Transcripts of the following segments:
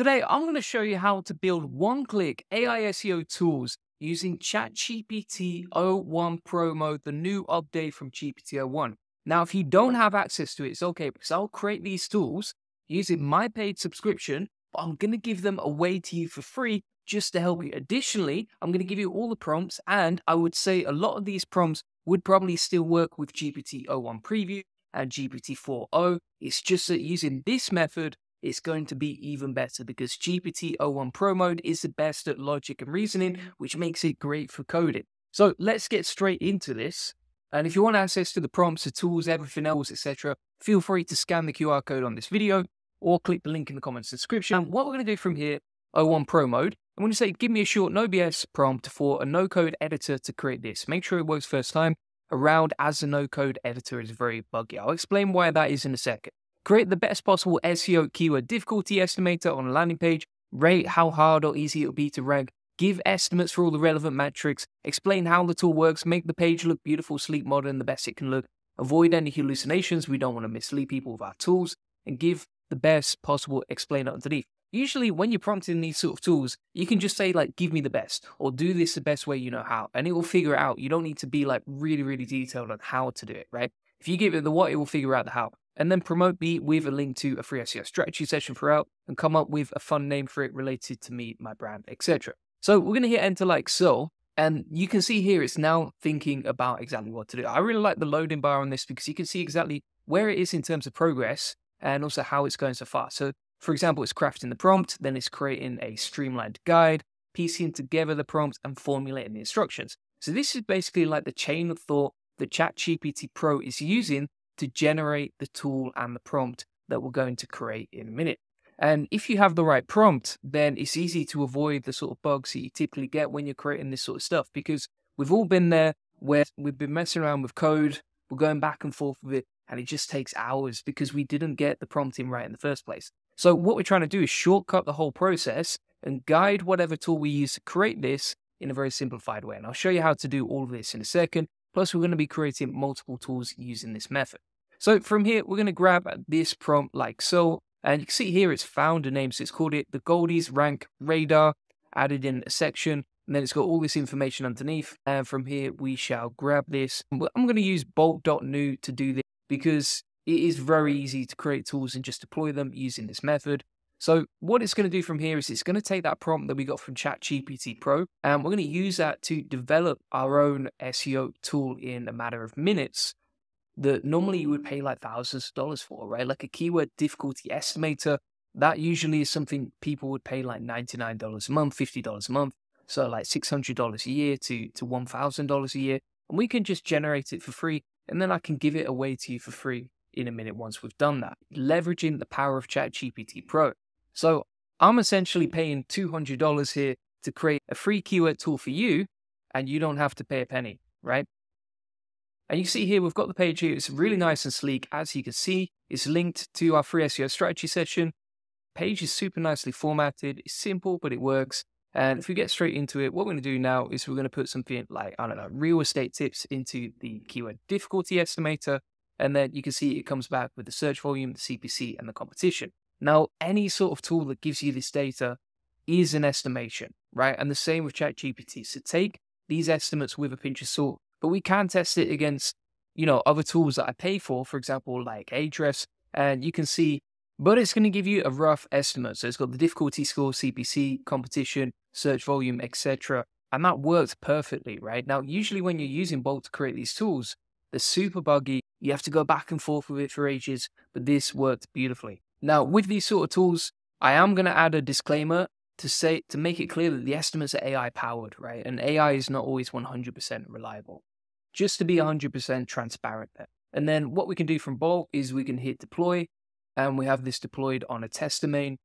Today, I'm going to show you how to build one-click AI SEO tools using ChatGPT o1 Pro Mode, the new update from GPT-o1. Now, if you don't have access to it, it's okay because I'll create these tools using my paid subscription, but I'm going to give them away to you for free just to help you. Additionally, I'm going to give you all the prompts, and I would say a lot of these prompts would probably still work with GPT-o1 Preview and GPT-4o. It's just that using this method, it's going to be even better because GPT-o1 Pro Mode is the best at logic and reasoning, mm-hmm. which makes it great for coding. So let's get straight into this. And if you want access to the prompts, the tools, everything else, etc., feel free to scan the QR code on this video or click the link in the comments description. And what we're going to do from here, o1 Pro Mode, I'm going to say, give me a short no BS prompt for a no code editor to create this. Make sure it works first time. Around as a no code editor is very buggy. I'll explain why that is in a second. Create the best possible SEO keyword difficulty estimator on a landing page. Rate how hard or easy it will be to rank. Give estimates for all the relevant metrics. Explain how the tool works. Make the page look beautiful, sleek, modern, the best it can look. Avoid any hallucinations. We don't want to mislead people with our tools. And give the best possible explainer underneath. Usually, when you're prompting these sort of tools, you can just say, like, give me the best, or do this the best way you know how, and it will figure it out. You don't need to be like really, really detailed on how to do it, right? If you give it the what, it will figure out the how and then promote me with a link to a free SEO strategy session throughout and come up with a fun name for it related to me, my brand, etc. So we're going to hit enter like so. And you can see here it's now thinking about exactly what to do. I really like the loading bar on this because you can see exactly where it is in terms of progress and also how it's going so far. So for example, it's crafting the prompt, then it's creating a streamlined guide, piecing together the prompt and formulating the instructions. So this is basically like the chain of thought that ChatGPT Pro is using to generate the tool and the prompt that we're going to create in a minute. And if you have the right prompt, then it's easy to avoid the sort of bugs that you typically get when you're creating this sort of stuff because we've all been there where we've been messing around with code, we're going back and forth with it, and it just takes hours because we didn't get the prompting right in the first place. So, what we're trying to do is shortcut the whole process and guide whatever tool we use to create this in a very simplified way. And I'll show you how to do all of this in a second. Plus, we're going to be creating multiple tools using this method. So from here, we're going to grab this prompt like so. And you can see here it's found a name. So it's called it the Goldie's Rank Radar, added in a section. And then it's got all this information underneath. And from here, we shall grab this. I'm going to use bolt.new to do this because it is very easy to create tools and just deploy them using this method. So what it's going to do from here is it's going to take that prompt that we got from ChatGPT Pro and we're going to use that to develop our own SEO tool in a matter of minutes that normally you would pay like thousands of dollars for, right? Like a keyword difficulty estimator, that usually is something people would pay like $99 a month, $50 a month. So like $600 a year to, to $1,000 a year. And we can just generate it for free. And then I can give it away to you for free in a minute once we've done that, leveraging the power of ChatGPT Pro. So I'm essentially paying $200 here to create a free keyword tool for you, and you don't have to pay a penny, right? And you see here, we've got the page here. It's really nice and sleek. As you can see, it's linked to our free SEO strategy session. Page is super nicely formatted. It's simple, but it works. And if we get straight into it, what we're going to do now is we're going to put something like, I don't know, real estate tips into the keyword difficulty estimator. And then you can see it comes back with the search volume, the CPC, and the competition. Now, any sort of tool that gives you this data is an estimation, right? And the same with ChatGPT. So take these estimates with a pinch of salt but we can test it against, you know, other tools that I pay for, for example, like Ahrefs, and you can see, but it's going to give you a rough estimate. So it's got the difficulty score, CPC, competition, search volume, etc. And that works perfectly, right? Now, usually when you're using Bolt to create these tools, they're super buggy. You have to go back and forth with it for ages, but this worked beautifully. Now, with these sort of tools, I am going to add a disclaimer to say to make it clear that the estimates are AI powered, right? And AI is not always 100% reliable just to be mm. 100% transparent there. And then what we can do from Bolt is we can hit deploy and we have this deployed on a test domain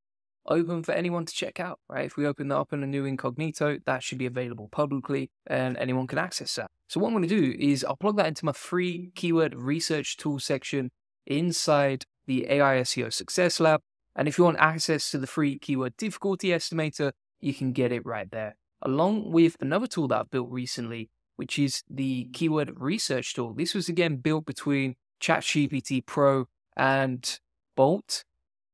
open for anyone to check out, right? If we open that up in a new incognito, that should be available publicly and anyone can access that. So what I'm going to do is I'll plug that into my free keyword research tool section inside the AI SEO Success Lab. And if you want access to the free keyword difficulty estimator, you can get it right there. Along with another tool that I've built recently which is the keyword research tool. This was again built between ChatGPT Pro and Bolt.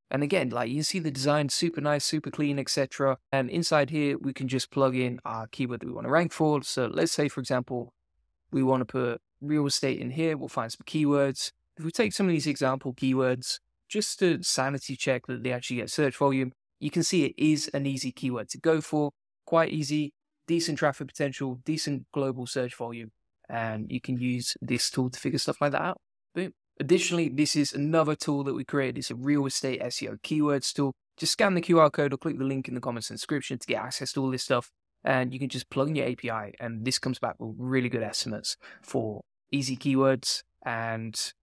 And again, like you see the design super nice, super clean, etc. And inside here, we can just plug in our keyword that we want to rank for. So let's say, for example, we want to put real estate in here. We'll find some keywords. If we take some of these example keywords, just to sanity check that they actually get search volume, you can see it is an easy keyword to go for. Quite easy, decent traffic potential, decent global search volume. And you can use this tool to figure stuff like that out. Boom. Additionally, this is another tool that we created. It's a real estate SEO keywords tool. Just scan the QR code or click the link in the comments and description to get access to all this stuff. And you can just plug in your API, and this comes back with really good estimates for easy keywords and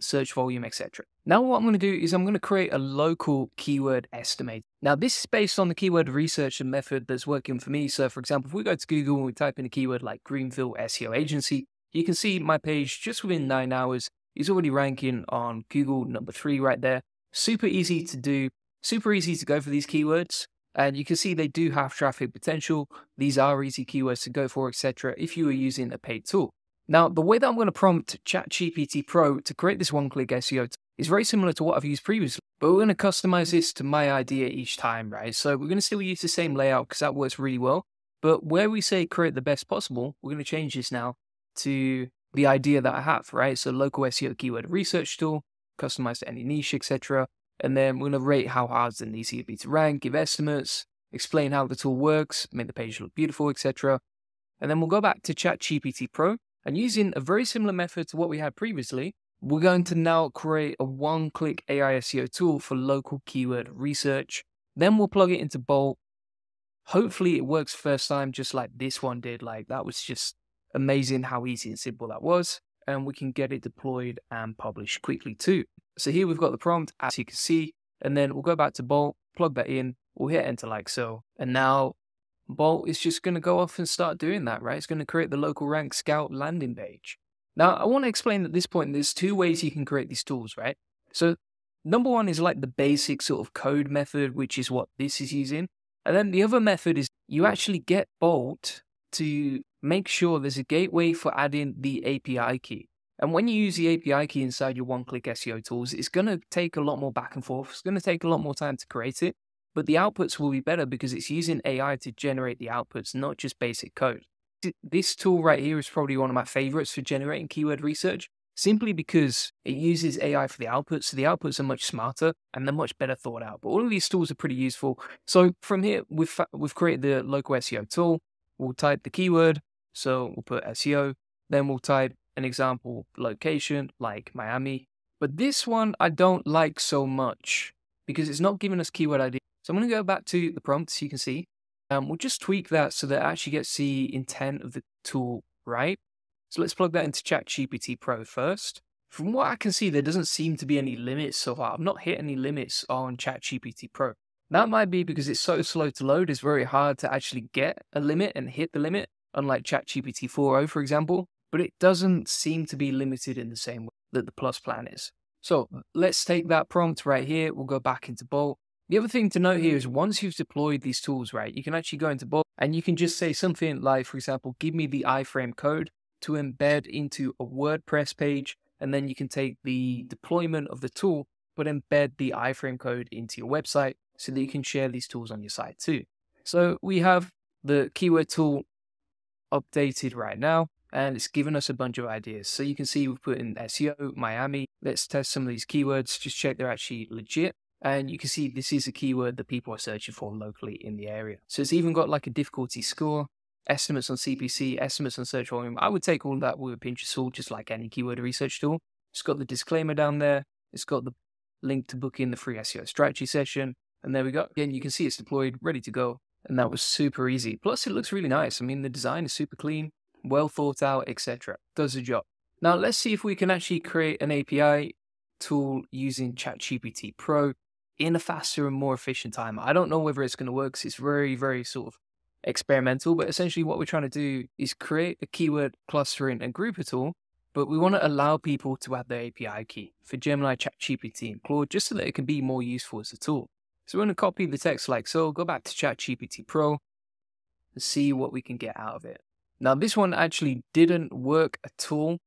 search volume, etc. Now, what I'm going to do is I'm going to create a local keyword estimate. Now, this is based on the keyword research and method that's working for me. So, for example, if we go to Google and we type in a keyword like Greenville SEO agency, you can see my page just within nine hours is already ranking on Google number three right there. Super easy to do, super easy to go for these keywords. And you can see they do have traffic potential. These are easy keywords to go for, etc. if you are using a paid tool. Now, the way that I'm going to prompt ChatGPT Pro to create this one-click SEO is very similar to what I've used previously, but we're going to customize this to my idea each time, right? So we're going to still use the same layout because that works really well. But where we say create the best possible, we're going to change this now to the idea that I have, right? So local SEO keyword research tool, customized to any niche, etc. And then we're going to rate how hard and easy it be to rank, give estimates, explain how the tool works, make the page look beautiful, etc. And then we'll go back to ChatGPT Pro and using a very similar method to what we had previously, we're going to now create a one-click AI SEO tool for local keyword research. Then we'll plug it into Bolt. Hopefully it works first time just like this one did. Like that was just amazing how easy and simple that was. And we can get it deployed and published quickly too. So here we've got the prompt as you can see, and then we'll go back to Bolt, plug that in, we'll hit enter like so. And now Bolt is just going to go off and start doing that, right? It's going to create the local rank scout landing page. Now, I want to explain at this point, there's two ways you can create these tools, right? So, number one is like the basic sort of code method, which is what this is using. And then the other method is you actually get Bolt to make sure there's a gateway for adding the API key. And when you use the API key inside your one click SEO tools, it's going to take a lot more back and forth. It's going to take a lot more time to create it but the outputs will be better because it's using AI to generate the outputs, not just basic code. This tool right here is probably one of my favorites for generating keyword research, simply because it uses AI for the outputs. So the outputs are much smarter and they're much better thought out. But all of these tools are pretty useful. So from here, we've, we've created the local SEO tool. We'll type the keyword. So we'll put SEO. Then we'll type an example location like Miami. But this one I don't like so much because it's not giving us keyword ID. So I'm going to go back to the prompt so you can see. Um, we'll just tweak that so that it actually gets the intent of the tool right. So let's plug that into ChatGPT Pro first. From what I can see, there doesn't seem to be any limits so far. I've not hit any limits on ChatGPT Pro. That might be because it's so slow to load, it's very hard to actually get a limit and hit the limit, unlike ChatGPT 4o, for example. But it doesn't seem to be limited in the same way that the Plus plan is. So let's take that prompt right here. We'll go back into Bolt. The other thing to note here mm. is once you've deployed these tools, right, you can actually go into Bolt and you can just say something like, for example, give me the iframe code to embed into a WordPress page. And then you can take the deployment of the tool, but embed the iframe code into your website so that you can share these tools on your site too. So we have the keyword tool updated right now and it's given us a bunch of ideas. So you can see we've put in SEO, Miami. Let's test some of these keywords, just check they're actually legit. And you can see this is a keyword that people are searching for locally in the area. So it's even got like a difficulty score, estimates on CPC, estimates on search volume. I would take all that with a pinch of salt, just like any keyword research tool. It's got the disclaimer down there. It's got the link to book in the free SEO strategy session. And there we go. Again, you can see it's deployed, ready to go. And that was super easy. Plus, it looks really nice. I mean, the design is super clean, well thought out, etc. Does the job. Now, let's see if we can actually create an API tool using ChatGPT Pro in a faster and more efficient time. I don't know whether it's going to work because it's very, very sort of experimental, but essentially what we're trying to do is create a keyword clustering and grouper tool, but we want to allow people to add their API key for Gemini, ChatGPT, and Claude just so that it can be more useful as a tool. So we're going to copy the text like so, go back to ChatGPT Pro and see what we can get out of it. Now, this one actually didn't work at all,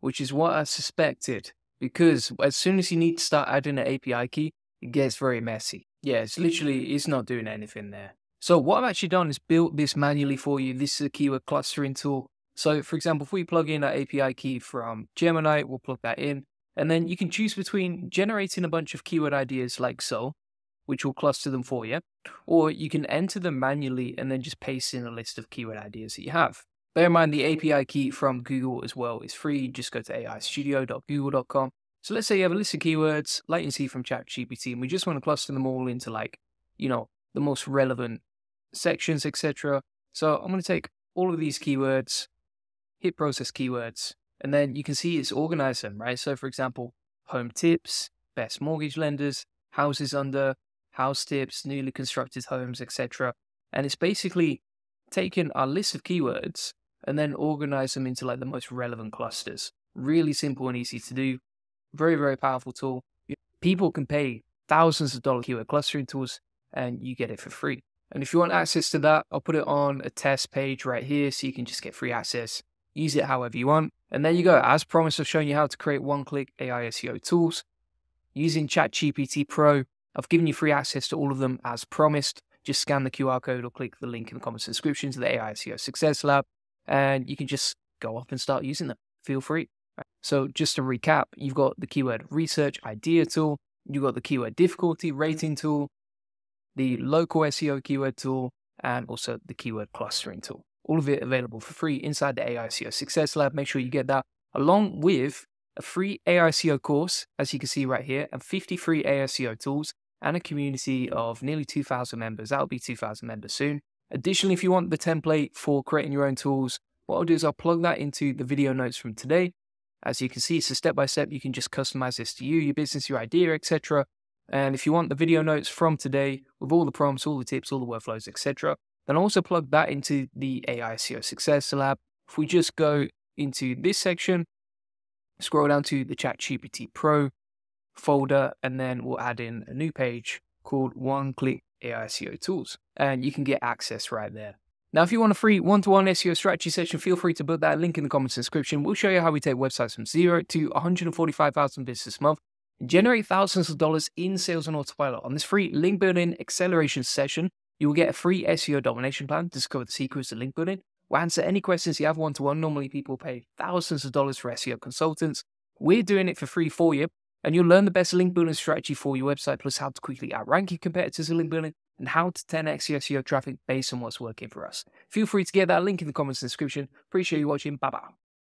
which is what I suspected, because as soon as you need to start adding an API key, it gets very messy. Yeah, it's literally, it's not doing anything there. So what I've actually done is built this manually for you. This is a keyword clustering tool. So for example, if we plug in our API key from Gemini, we'll plug that in. And then you can choose between generating a bunch of keyword ideas like so, which will cluster them for you, or you can enter them manually and then just paste in a list of keyword ideas that you have. Bear in mind the API key from Google as well is free. Just go to aistudio.google.com. So let's say you have a list of keywords, latency from ChatGPT, and we just want to cluster them all into like, you know, the most relevant sections, etc. So I'm going to take all of these keywords, hit process keywords, and then you can see it's organized them, right? So for example, home tips, best mortgage lenders, houses under, house tips, newly constructed homes, etc. And it's basically taken our list of keywords and then organize them into like the most relevant clusters. Really simple and easy to do. Very, very powerful tool. People can pay thousands of dollars keyword clustering tools and you get it for free. And if you want access to that, I'll put it on a test page right here so you can just get free access. Use it however you want. And there you go. As promised, I've shown you how to create one click AI SEO tools using ChatGPT Pro. I've given you free access to all of them as promised. Just scan the QR code or click the link in the comments description to the AI SEO Success Lab, and you can just go off and start using them. Feel free. So, just to recap, you've got the keyword research idea tool, you've got the keyword difficulty rating tool, the local SEO keyword tool, and also the keyword clustering tool. All of it available for free inside the AI SEO Success Lab. Make sure you get that along with a free AI SEO course, as you can see right here, and 50 free AI SEO tools, and a community of nearly 2,000 members. That'll be 2,000 members soon. Additionally, if you want the template for creating your own tools, what I'll do is I'll plug that into the video notes from today. As you can see, it's a step by step. You can just customize this to you, your business, your idea, etc. And if you want the video notes from today with all the prompts, all the tips, all the workflows, etc., then also plug that into the AI SEO Success Lab. If we just go into this section, scroll down to the ChatGPT Pro folder, and then we'll add in a new page called One Click AI SEO Tools, and you can get access right there. Now, if you want a free one-to-one SEO strategy session, feel free to put that link in the comments description. We'll show you how we take websites from zero to 145,000 visitors a month and generate thousands of dollars in sales on autopilot. On this free link building acceleration session, you will get a free SEO domination plan discover the secrets of link building. We'll answer any questions you have one-to-one. Normally, people pay thousands of dollars for SEO consultants. We're doing it for free for you and you'll learn the best link building strategy for your website, plus how to quickly outrank your competitors in link building, and how to 10x your SEO traffic based on what's working for us. Feel free to get that link in the comments description. Appreciate you watching. Bye bye.